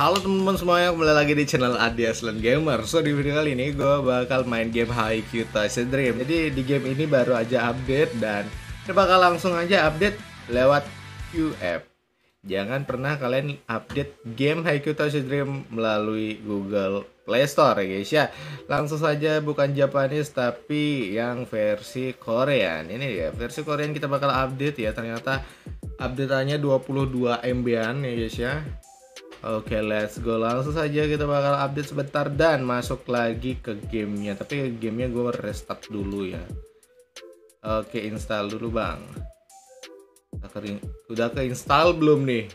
Halo teman-teman semuanya, kembali lagi di channel Adi Aslan Gamer. So di video kali ini gue bakal main game Haikyuu Toys Dream. Jadi di game ini baru aja update dan kita bakal langsung aja update lewat QF Jangan pernah kalian update game Haikyuu Toys Dream melalui Google Play Store ya guys ya. Langsung saja bukan Japanese tapi yang versi Korean. Ini ya versi Korean kita bakal update ya. Ternyata update-nya 22 MB-an ya guys ya Oke, let's go. Langsung saja kita bakal update sebentar dan masuk lagi ke gamenya. Tapi gamenya gue restart dulu ya. Oke, install dulu bang. Udah ke install belum nih?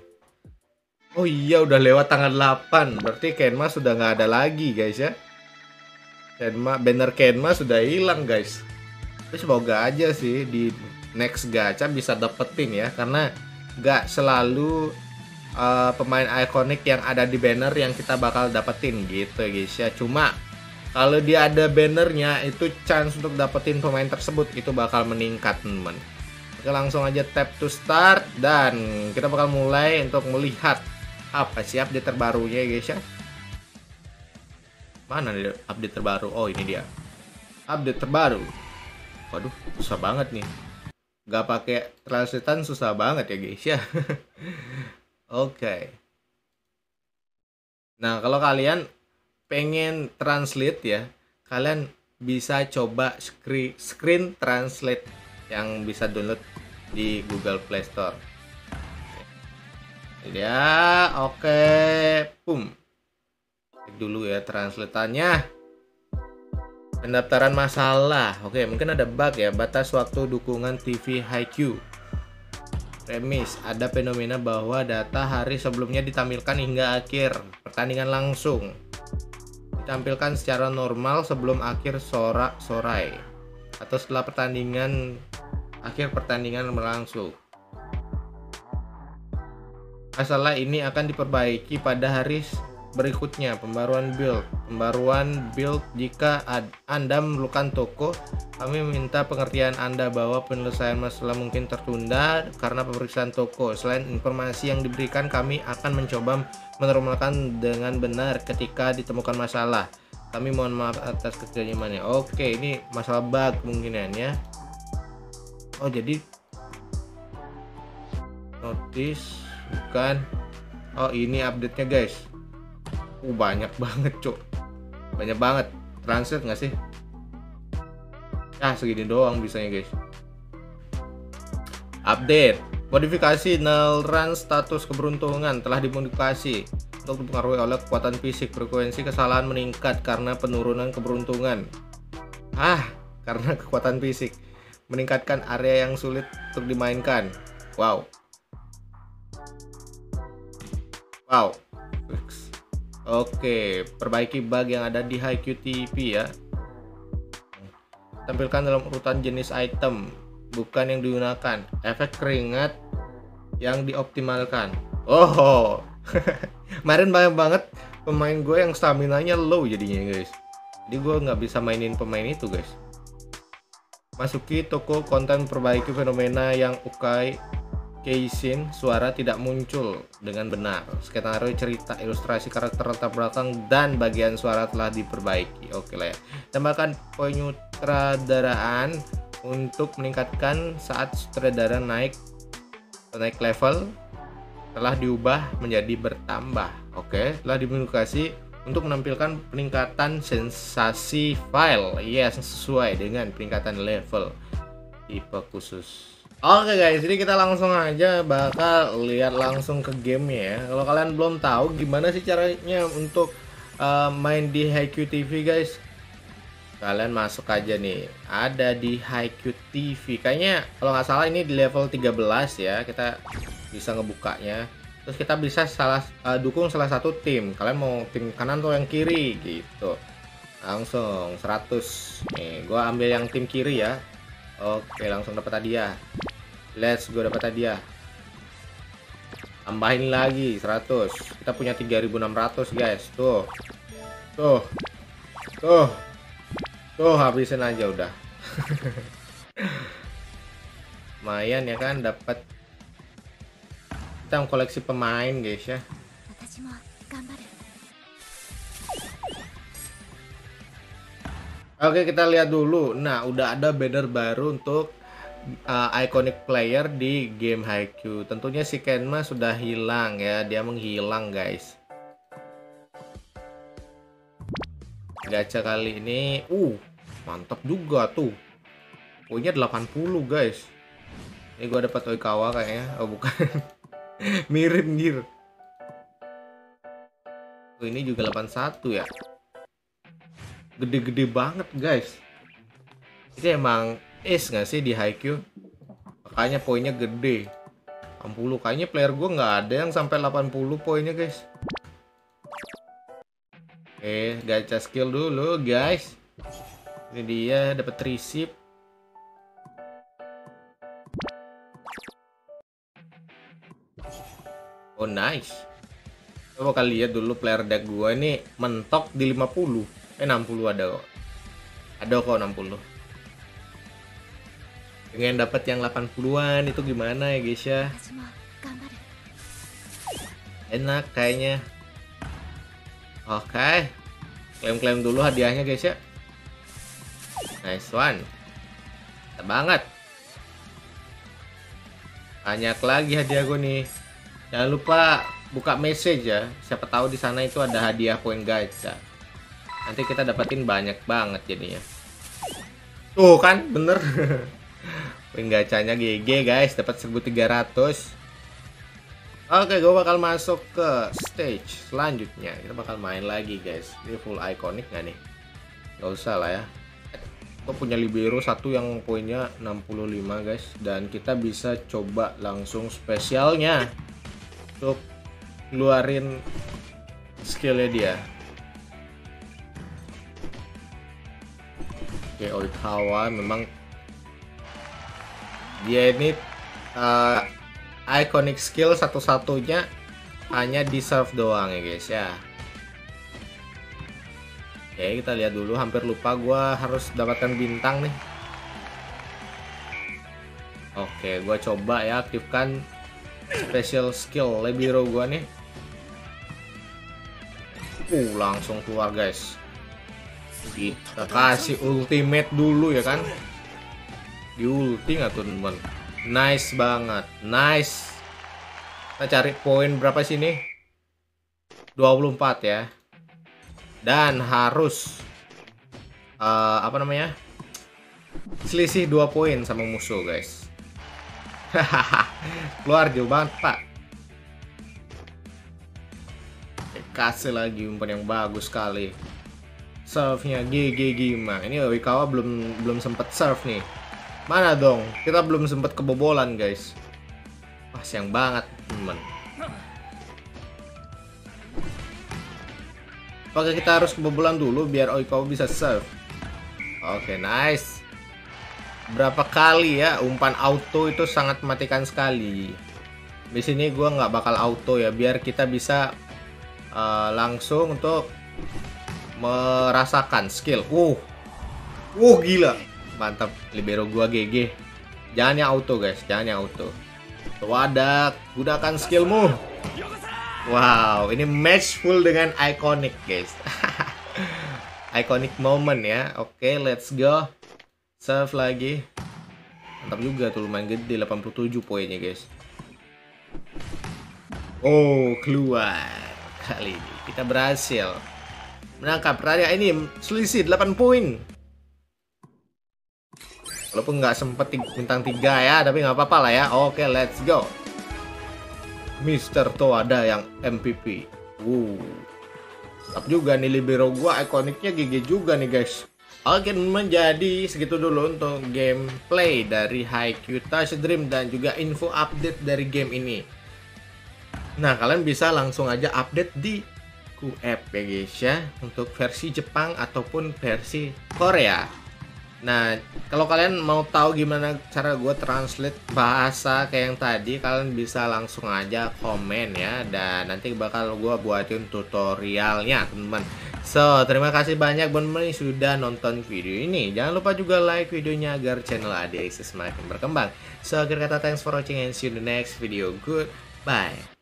Oh iya, udah lewat tanggal 8. Berarti Kenma sudah nggak ada lagi guys ya. Kenma, banner Kenma sudah hilang guys. Tapi semoga aja sih di next gacha bisa dapetin ya. Karena nggak selalu uh, pemain ikonik yang ada di banner yang kita bakal dapetin gitu guys ya. Cuma kalau dia ada bannernya itu chance untuk dapetin pemain tersebut itu bakal meningkat teman oke langsung aja tap to start dan kita bakal mulai untuk melihat apa sih update terbarunya guys ya. Mana dia update terbaru? Oh ini dia. Update terbaru. Waduh susah banget nih. Gak pakai translatean susah banget ya guys ya Oke. Nah, kalau kalian pengen translate ya, kalian bisa coba screen, screen translate yang bisa download di Google Play Store. Ya, oke. Okay. Boom. Cek dulu ya translatannya. Pendaftaran masalah. Oke, mungkin ada bug ya. Batas waktu dukungan TV Haikyuu Remis, ada fenomena bahwa data hari sebelumnya ditampilkan hingga akhir pertandingan langsung. Ditampilkan secara normal sebelum akhir sorak sorai atau setelah pertandingan akhir pertandingan berlangsung. Masalah ini akan diperbaiki pada hari berikutnya pembaruan build. Pembaruan build jika anda memerlukan toko kami meminta pengertian anda bahwa penyelesaian masalah mungkin tertunda karena pemeriksaan toko. Selain informasi yang diberikan kami akan mencoba menormalkan dengan benar ketika ditemukan masalah. Kami mohon maaf atas kekeliruannya oke ini masalah bug kemungkinan ya. Oh jadi notice bukan. Oh ini update nya guys uh banyak banget cok banyak banget. Translate nggak sih? Ah segini doang bisanya guys. Update. Modifikasi null run status keberuntungan telah dimodifikasi untuk dipengaruhi oleh kekuatan fisik frekuensi kesalahan meningkat karena penurunan keberuntungan. Ah karena kekuatan fisik. Meningkatkan area yang sulit untuk dimainkan. Wow. Wow Oke, perbaiki bug yang ada di TV ya. Tampilkan dalam urutan jenis item, bukan yang digunakan. Efek keringat yang dioptimalkan. Oh, kemarin banyak banget pemain gue yang stamina-nya low jadinya guys. Jadi gue nggak bisa mainin pemain itu guys. Masuki toko konten perbaiki fenomena yang ukai Keisin suara tidak muncul dengan benar. Skenario cerita, ilustrasi karakter latar belakang dan bagian suara telah diperbaiki. Oke lah ya. Tambahkan poin sutradaraan untuk meningkatkan saat sutradara naik naik level telah diubah menjadi bertambah. Oke, telah dimodifikasi untuk menampilkan peningkatan sensasi file. Yes, sesuai dengan peningkatan level tipe khusus. Oke guys, jadi kita langsung aja bakal lihat langsung ke game ya. Kalau kalian belum tahu gimana sih caranya untuk uh, main di Haikyuu TV guys, kalian masuk aja nih. Ada di Haikyuu TV. Kayaknya kalau nggak salah ini di level 13 ya. Kita bisa ngebukanya. Terus kita bisa salah uh, dukung salah satu tim. Kalian mau tim kanan atau yang kiri gitu. Langsung 100. Nih, gua ambil yang tim kiri ya. Oke, langsung dapat hadiah. Let's go dapat hadiah. Tambahin lagi 100. Kita punya 3600 guys. Tuh. Tuh. Tuh. Tuh habisin aja udah. Lumayan ya kan dapat kita koleksi pemain guys ya. Oke kita lihat dulu. Nah udah ada banner baru untuk uh, iconic player di game Haikyuu. Tentunya si Kenma sudah hilang ya, dia menghilang guys. Gacha kali ini, uh mantap juga tuh. Poinnya 80 guys. Ini gua dapat Oikawa kayaknya. Oh bukan. Mirip gitu. Oh, ini juga 81 ya gede-gede banget guys ini emang es nggak sih di Haikyuu makanya poinnya gede. 60 kayaknya player gue nggak ada yang sampai 80 poinnya guys. Oke, gacha skill dulu guys. Ini dia dapat receipt Oh nice. Coba bakal lihat dulu player deck gue ini mentok di 50 eh 60 ada kok. Ada kok 60 pengen dapat yang 80-an itu gimana ya guys ya? Enak kayaknya. Oke. Okay. klaim-klaim dulu hadiahnya guys ya. Nice one. Mantap banget. Banyak lagi hadiah gue nih. Jangan lupa buka message ya. Siapa tahu di sana itu ada hadiah poin gacha nanti kita dapetin banyak banget jadinya. Tuh kan? Bener poin gacanya GG guys dapat 1300 Oke, gue bakal masuk ke stage selanjutnya. Kita bakal main lagi, guys. Ini full iconic nggak nih? Gak usah lah ya. Gue punya libero satu yang poinnya 65, guys. Dan kita bisa coba langsung spesialnya untuk keluarin skillnya dia. Oke, Oikawa memang dia ini uh, iconic skill satu-satunya hanya di serve doang ya guys ya. Oke, kita lihat dulu. Hampir lupa gue harus dapatkan bintang nih. Oke, gue coba ya aktifkan special skill Lebiro gue nih. Uh, langsung keluar guys kita kasih ultimate dulu ya kan di ulti nggak tuh teman nice banget nice. Kita cari poin berapa sini 24 ya. Dan harus uh, apa namanya? Selisih dua poin sama musuh guys. Keluar jauh banget pak. Kasih lagi umpan yang bagus sekali. Serve-nya GG gimana ini Wikawa belum belum sempet serve nih mana dong kita belum sempet kebobolan guys pas yang banget teman Oke kita harus kebobolan dulu biar Oikawa bisa serve Oke nice Berapa kali ya umpan auto itu sangat mematikan sekali Di sini gue nggak bakal auto ya biar kita bisa uh, langsung untuk merasakan skill. Uh. Uh gila. Mantap libero gua GG. Jangan yang auto guys, jangan yang auto. Wadak, gunakan skillmu. Wow, ini match full dengan iconic guys. iconic moment ya. Oke, okay, let's go. Serve lagi. Mantap juga tuh lumayan gede 87 poinnya guys. Oh, keluar. Kali ini kita berhasil menangkap Raya ini selisih 8 poin walaupun nggak sempet bintang 3 ya tapi nggak apa-apa lah ya. Oke let's go. Mister Toada yang MVP uh Tetap juga nih libero gua ikoniknya GG juga nih guys. Oke menjadi segitu dulu untuk gameplay dari Haikyuu Touch Dream dan juga info update dari game ini. Nah kalian bisa langsung aja update di QF ya guys ya. Untuk versi Jepang ataupun versi Korea. Nah, kalau kalian mau tahu gimana cara gue translate bahasa kayak yang tadi, kalian bisa langsung aja komen ya, dan nanti bakal gue buatin tutorialnya, teman-teman. So, terima kasih banyak teman-teman yang sudah nonton video ini. Jangan lupa juga like videonya agar channel ADX semakin berkembang. So, akhir kata thanks for watching and see you in the next video. Goodbye.